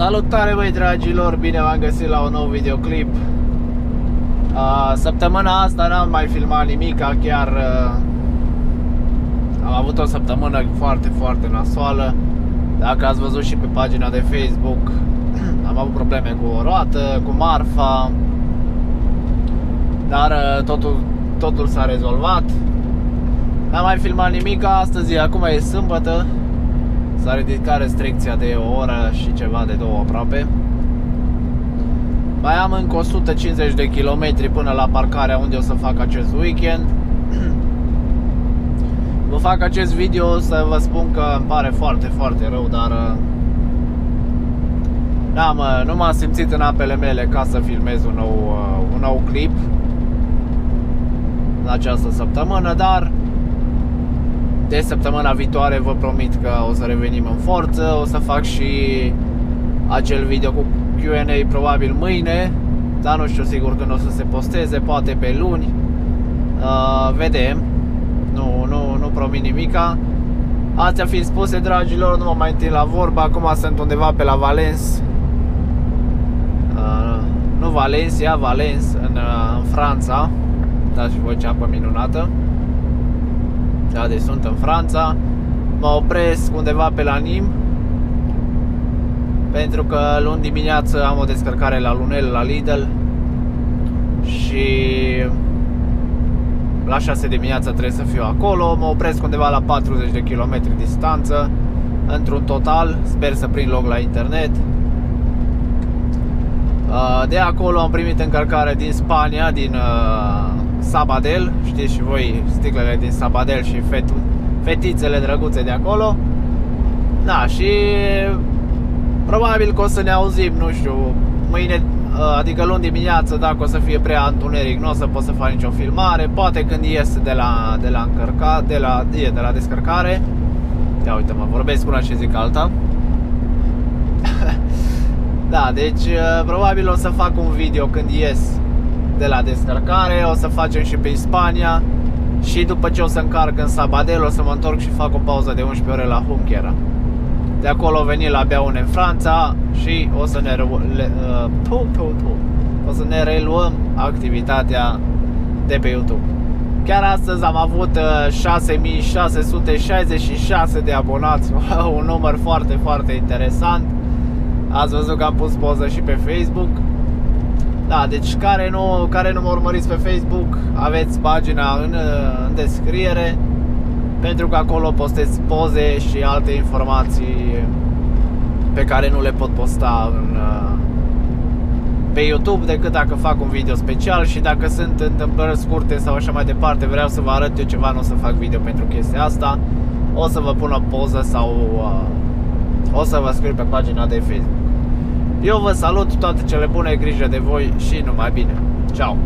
Salutare băi dragilor, bine v-am găsit la un nou videoclip. Săptămâna asta n-am mai filmat nimic, chiar am avut o săptămână foarte, foarte nasoală. Dacă ați văzut și pe pagina de Facebook Am avut probleme cu o roată, cu marfa Dar totul, totul s-a rezolvat. N-am mai filmat nimic astăzi, acum e sâmbătă S-a ridicat restricția de o oră și ceva de două aproape. Mai am încă 150 de kilometri până la parcarea unde o să fac acest weekend. Vă fac acest video să vă spun că îmi pare foarte, foarte rău, dar da, mă, nu m-am simțit în apele mele ca să filmez un nou, un nou clip în această săptămână, dar de săptămâna viitoare vă promit că o să revenim în forță, o să fac și acel video cu Q&A probabil mâine, dar nu știu sigur când o să se posteze, poate pe luni. Uh, vedem. Nu, nu, nu promit nimica. Astea fiind spuse, dragilor, nu mă mai întind la vorba, acum sunt undeva pe la Valens. Uh, nu Valencia, Valens, în, uh, în Franța. Dați și voi ceapă minunată da, deci sunt în Franța. Mă opresc undeva pe la Nim pentru că luni dimineață am o descărcare la Lunel, la Lidl și la 6 dimineața trebuie să fiu acolo. Mă opresc undeva la 40 de km distanță într-un total, sper să prind loc la internet. Uh, de acolo am primit încărcare din Spania, din uh, Sabadell, știți și voi sticlele din Sabadell și fet, fetițele drăguțe de acolo. Da, și probabil că o să ne auzim, nu știu, mâine, adică luni dimineață, dacă o să fie prea întuneric, nu o să pot să fac nicio filmare, poate când ies de la, de la încărcat, de la, de, de la descărcare. Ia uite, mă vorbesc una și zic alta. da, deci probabil o să fac un video când ies de la descărcare, o să facem și pe Spania și după ce o să încarc în Sabadell o să mă întorc și fac o pauză de 11 ore la Hunchera. De acolo veni la Beaune în Franța și o să ne, le, uh, tu, tu, tu, o să ne reluăm activitatea de pe YouTube. Chiar astăzi am avut uh, 6666 de abonați, un număr foarte, foarte interesant. Ați văzut că am pus poză și pe Facebook da, deci care nu, care nu mă urmăriți pe Facebook, aveți pagina în, în descriere pentru că acolo postez poze și alte informații pe care nu le pot posta în, pe YouTube decât dacă fac un video special și dacă sunt întâmplări scurte sau așa mai departe, vreau să vă arăt eu ceva, nu o să fac video pentru chestia asta, o să vă pun o poză sau uh, o să vă scriu pe pagina de Facebook. Eu vă salut, toate cele bune, grijă de voi și numai bine. Ciao!